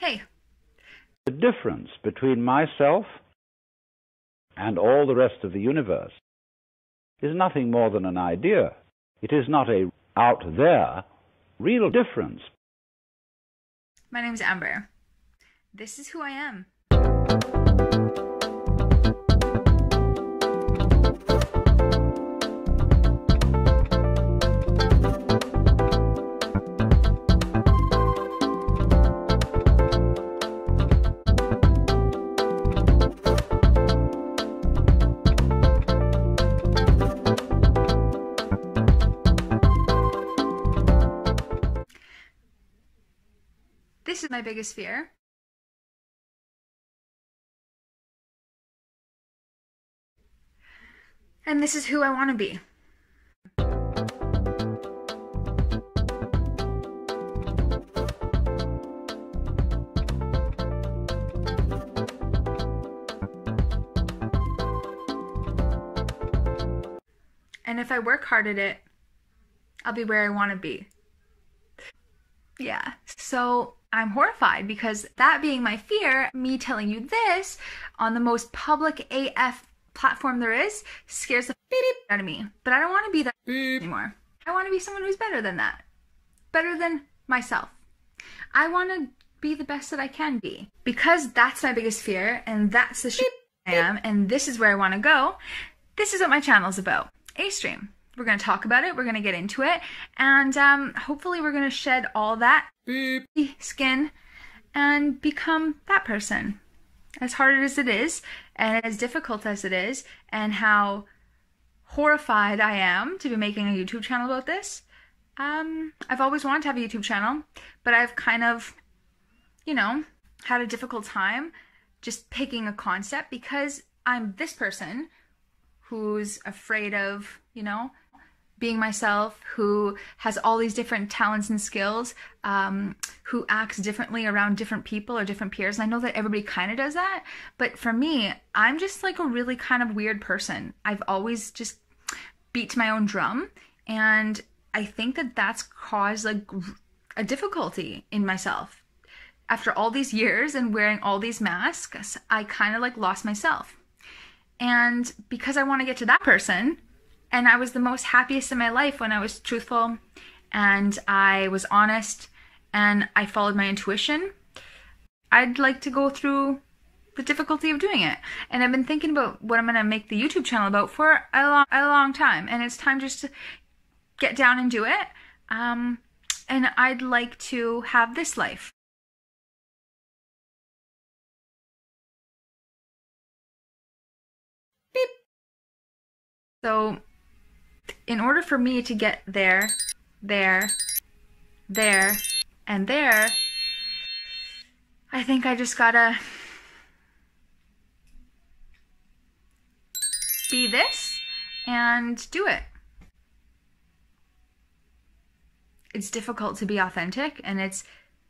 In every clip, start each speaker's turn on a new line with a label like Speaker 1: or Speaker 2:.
Speaker 1: Hey.
Speaker 2: The difference between myself and all the rest of the universe is nothing more than an idea. It is not a out there real difference.
Speaker 1: My name is Amber. This is who I am. This is my biggest fear. And this is who I want to be. And if I work hard at it, I'll be where I want to be. Yeah. So I'm horrified because that being my fear, me telling you this on the most public AF platform there is scares the beep out of me. But I don't want to be that beep. anymore. I want to be someone who's better than that. Better than myself. I want to be the best that I can be. Because that's my biggest fear and that's the shit I am and this is where I want to go. This is what my channel is about. A-Stream. We're going to talk about it. We're going to get into it. And um, hopefully, we're going to shed all that Beep. skin and become that person. As hard as it is, and as difficult as it is, and how horrified I am to be making a YouTube channel about this. Um, I've always wanted to have a YouTube channel, but I've kind of, you know, had a difficult time just picking a concept because I'm this person who's afraid of, you know, being myself, who has all these different talents and skills, um, who acts differently around different people or different peers. And I know that everybody kind of does that. But for me, I'm just like a really kind of weird person. I've always just beat my own drum. And I think that that's caused like a difficulty in myself. After all these years and wearing all these masks, I kind of like lost myself. And because I want to get to that person, and I was the most happiest in my life when I was truthful and I was honest and I followed my intuition. I'd like to go through the difficulty of doing it. And I've been thinking about what I'm going to make the YouTube channel about for a long, a long time. And it's time just to get down and do it. Um, and I'd like to have this life. Beep. So in order for me to get there, there, there, and there, I think I just gotta be this and do it. It's difficult to be authentic and it's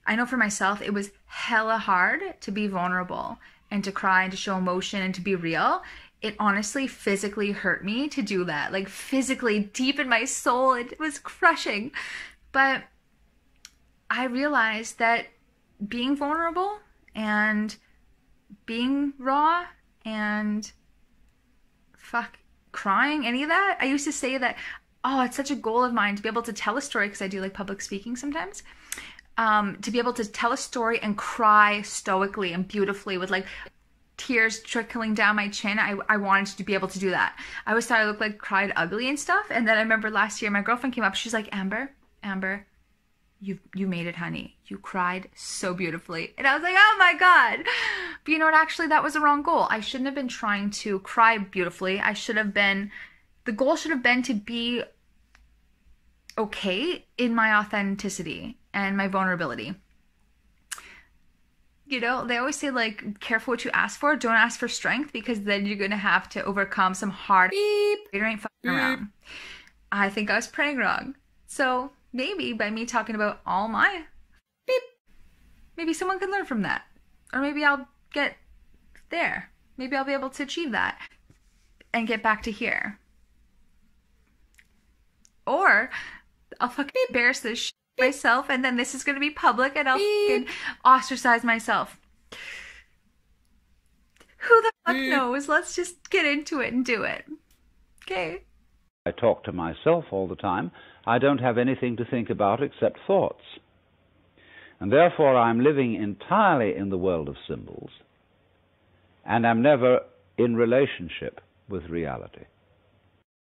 Speaker 1: I know for myself it was hella hard to be vulnerable and to cry and to show emotion and to be real it honestly physically hurt me to do that. Like physically deep in my soul, it was crushing. But I realized that being vulnerable and being raw and fuck crying, any of that, I used to say that, oh, it's such a goal of mine to be able to tell a story because I do like public speaking sometimes. Um, to be able to tell a story and cry stoically and beautifully with like tears trickling down my chin. I, I wanted to be able to do that. I always thought I looked like cried ugly and stuff. And then I remember last year my girlfriend came up. She's like, Amber, Amber, you you made it, honey. You cried so beautifully. And I was like, oh my God. But you know what? Actually, that was the wrong goal. I shouldn't have been trying to cry beautifully. I should have been, the goal should have been to be okay in my authenticity and my vulnerability you know, they always say like, careful what you ask for. Don't ask for strength because then you're gonna have to overcome some hard beep. You ain't fucking beep. around. I think I was praying wrong. So maybe by me talking about all my beep, maybe someone can learn from that, or maybe I'll get there. Maybe I'll be able to achieve that and get back to here. Or I'll fucking embarrass this myself, and then this is going to be public, and I'll fucking ostracize myself. Who the fuck knows? Let's just get into it and do it. Okay.
Speaker 2: I talk to myself all the time. I don't have anything to think about except thoughts. And therefore I'm living entirely in the world of symbols and am never in relationship with reality.